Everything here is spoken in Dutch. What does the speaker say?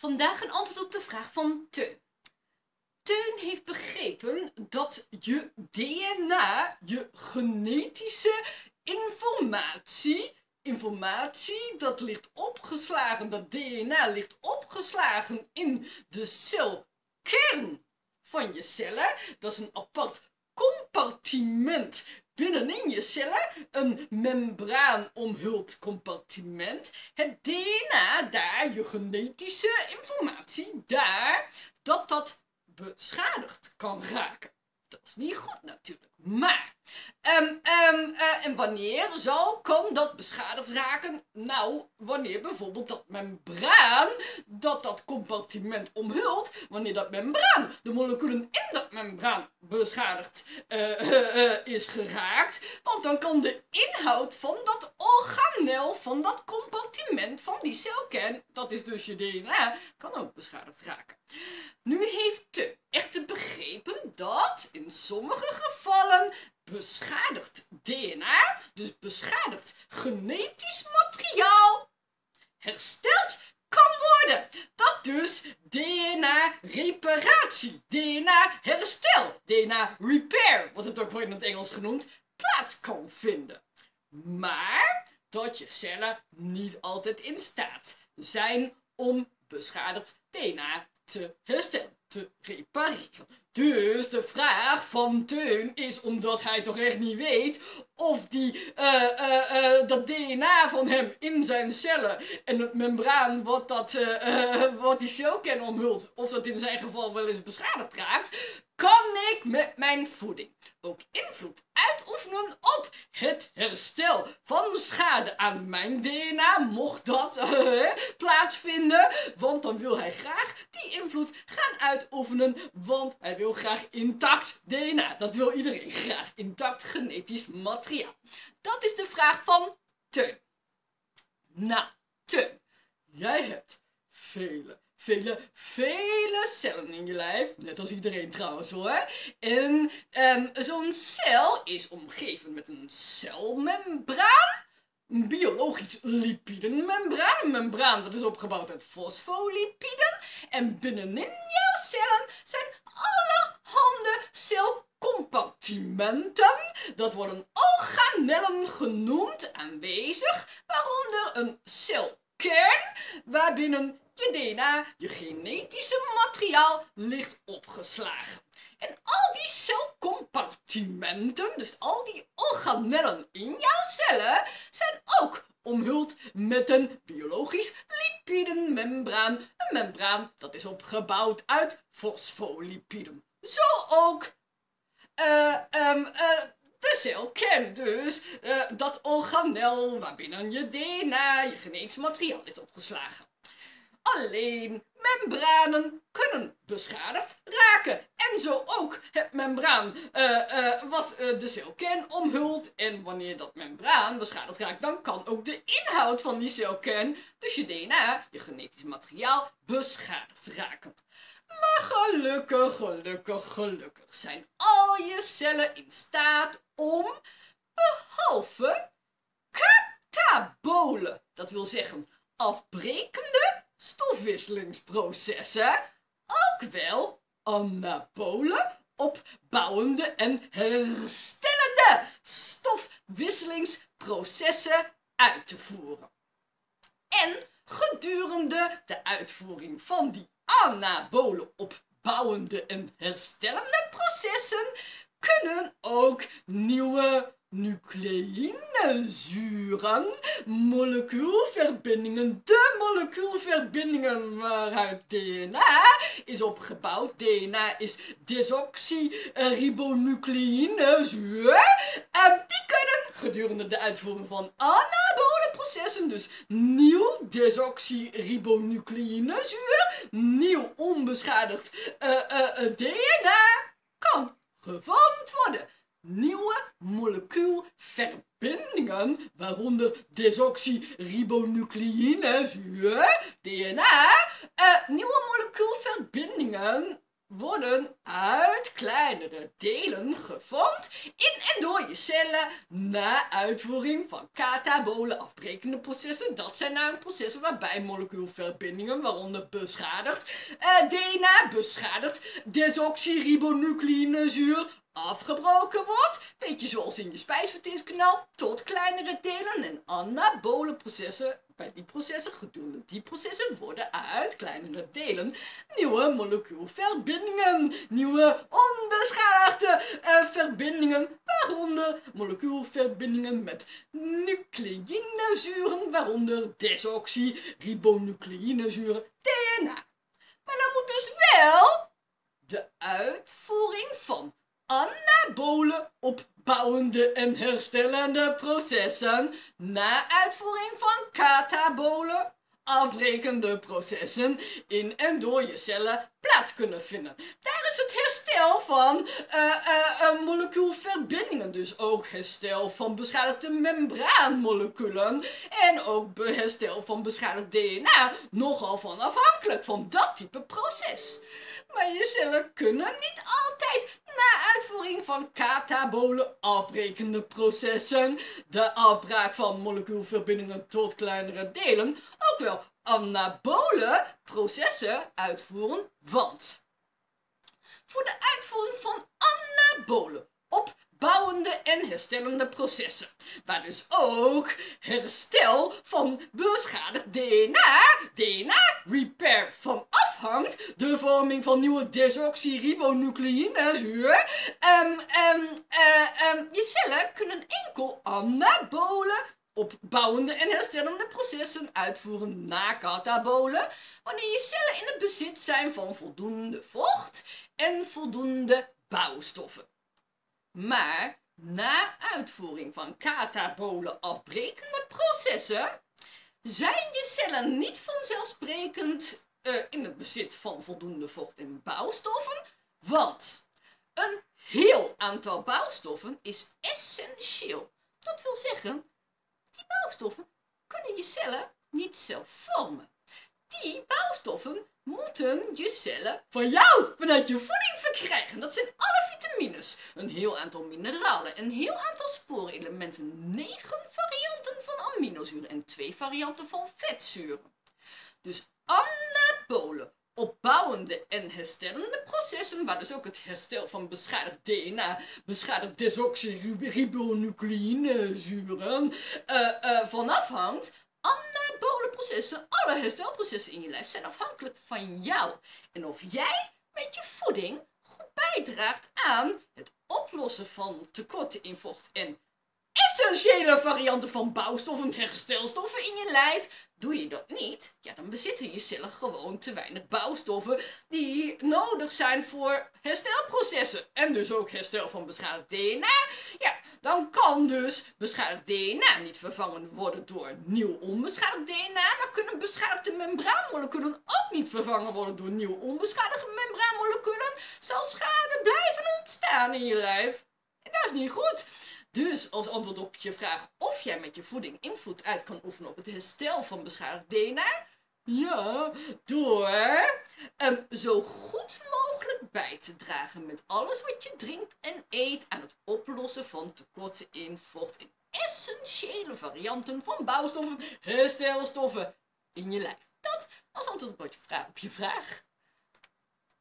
Vandaag een antwoord op de vraag van Teun. Teun heeft begrepen dat je DNA, je genetische informatie, informatie dat ligt opgeslagen, dat DNA ligt opgeslagen in de celkern van je cellen. Dat is een apart compartiment binnenin je cellen een membraan omhuld compartiment. Het DNA daar, je genetische informatie daar, dat dat beschadigd kan raken. Dat is niet goed natuurlijk. Maar, um, um, uh, en wanneer zal, kan dat beschadigd raken? Nou, wanneer bijvoorbeeld dat membraan, dat dat compartiment omhult, wanneer dat membraan, de moleculen in dat membraan beschadigd uh, uh, is geraakt. Want dan kan de inhoud van dat organel, van dat compartiment, van die celkern, dat is dus je DNA, kan ook beschadigd raken. Nu heeft de echter begrepen dat in sommige gevallen beschadigd DNA, dus beschadigd genetisch materiaal, hersteld kan worden. Dat dus DNA-reparatie, DNA-herstel, DNA-repair, wat het ook wordt in het Engels genoemd, plaats kan vinden. Maar dat je cellen niet altijd in staat zijn om beschadigd DNA te herstellen, te repareren. Dus de vraag van Teun is, omdat hij toch echt niet weet of die, uh, uh, uh, dat DNA van hem in zijn cellen en het membraan wat, dat, wat die celkern omhult, of dat in zijn geval wel eens beschadigd raakt, kan ik met mijn voeding ook invloed uitoefenen op het herstel van schade aan mijn DNA, mocht dat plaatsvinden. Want dan wil hij graag die invloed gaan uitoefenen, want hij wil graag intact DNA. Dat wil iedereen graag, intact genetisch materiaal. Dat is de vraag van Teun. Nou, Teun, jij hebt vele vele, vele cellen in je lijf. Net als iedereen trouwens hoor. En um, zo'n cel is omgeven met een celmembraan. Een biologisch lipidenmembraan. Een membraan dat is opgebouwd uit fosfolipiden. En binnenin jouw cellen zijn allerhande celcompartimenten. Dat worden organellen genoemd aanwezig. Waaronder een celkern waarbinnen je DNA, je genetische materiaal ligt opgeslagen. En al die celcompartimenten, dus al die organellen in jouw cellen, zijn ook omhuld met een biologisch lipidenmembraan. Een membraan dat is opgebouwd uit fosfolipiden. Zo ook uh, um, uh, de celkern dus, uh, dat organel waarbinnen je DNA, je genetisch materiaal is opgeslagen. Alleen membranen kunnen beschadigd raken. En zo ook het membraan uh, uh, wat uh, de celkern omhult. En wanneer dat membraan beschadigd raakt, dan kan ook de inhoud van die celkern, dus je DNA, je genetisch materiaal, beschadigd raken. Maar gelukkig, gelukkig, gelukkig zijn al je cellen in staat om, behalve katabolen, dat wil zeggen afbrekende stofwisselingsprocessen ook wel anabolen, opbouwende en herstellende stofwisselingsprocessen uit te voeren. En gedurende de uitvoering van die anabole opbouwende en herstellende processen kunnen ook nieuwe nucleïnezuren, molecuulverbindingen, de molecuulverbindingen waaruit DNA is opgebouwd. DNA is desoxyribonucleïnezuur. En die kunnen gedurende de uitvoering van anabole processen, dus nieuw desoxyribonucleïnezuur, nieuw onbeschadigd uh, uh, DNA, kan gevormd worden nieuwe molecuulverbindingen, waaronder desoxyribonucleïnezuur, DNA, uh, nieuwe molecuulverbindingen worden uit kleinere delen gevormd in en door je cellen na uitvoering van katabole afbrekende processen. Dat zijn namelijk processen waarbij molecuulverbindingen, waaronder beschadigd uh, DNA, beschadigd desoxyribonucleïnezuur, afgebroken wordt, beetje zoals in je spijsverteringskanaal, tot kleinere delen en anabole processen bij die processen, gedurende die processen worden uit kleinere delen nieuwe molecuulverbindingen, nieuwe onbeschadigde uh, verbindingen, waaronder molecuulverbindingen met nucleïnezuren, waaronder desoxyribonucleïnezuren, DNA. Maar dan moet dus wel de uitvoering van anabole opbouwende en herstellende processen na uitvoering van katabole afbrekende processen in en door je cellen plaats kunnen vinden. Daar is het herstel van uh, uh, molecuulverbindingen, dus ook herstel van beschadigde membraanmoleculen en ook herstel van beschadigd DNA nogal van afhankelijk van dat type proces. Maar je cellen kunnen niet altijd na uitvoering van katabole afbrekende processen, de afbraak van molecuulverbindingen tot kleinere delen, ook wel anabole processen uitvoeren, want voor de uitvoering van anabole op bouwende en herstellende processen. Waar dus ook herstel van beschadigd DNA, DNA repair van de vorming van nieuwe desoxyribonucleïnezuur. Um, um, uh, um, je cellen kunnen enkel anabole opbouwende en herstellende processen uitvoeren na katabolen, wanneer je cellen in het bezit zijn van voldoende vocht en voldoende bouwstoffen. Maar na uitvoering van katabole afbrekende processen zijn je cellen niet vanzelfsprekend uh, in het bezit van voldoende vocht en bouwstoffen, want een heel aantal bouwstoffen is essentieel. Dat wil zeggen, die bouwstoffen kunnen je cellen niet zelf vormen. Die bouwstoffen moeten je cellen van jou, vanuit je voeding verkrijgen. Dat zijn alle vitamines, een heel aantal mineralen, een heel aantal sporenelementen, negen varianten van aminozuren en twee varianten van vetzuren. Dus anabole, opbouwende en herstellende processen, waar dus ook het herstel van beschadigd DNA, beschadigd desoxyribonucleïnezuren uh, uh, van afhangt, anabole processen, alle herstelprocessen in je lijf zijn afhankelijk van jou. En of jij met je voeding goed bijdraagt aan het oplossen van tekorten in vocht en essentiële varianten van bouwstoffen, herstelstoffen in je lijf. Doe je dat niet, bezitten je cellen gewoon te weinig bouwstoffen die nodig zijn voor herstelprocessen. En dus ook herstel van beschadigd DNA. Ja, dan kan dus beschadigd DNA niet vervangen worden door nieuw onbeschadigd DNA. Dan kunnen beschadigde membraanmoleculen ook niet vervangen worden door nieuw onbeschadigde membraanmoleculen. Zal schade blijven ontstaan in je lijf. En dat is niet goed. Dus als antwoord op je vraag of jij met je voeding invloed uit kan oefenen op het herstel van beschadigd DNA, ja, door um, zo goed mogelijk bij te dragen met alles wat je drinkt en eet aan het oplossen van tekorten in vocht in essentiële varianten van bouwstoffen, herstelstoffen in je lijf. Dat als antwoord. Op je vraag.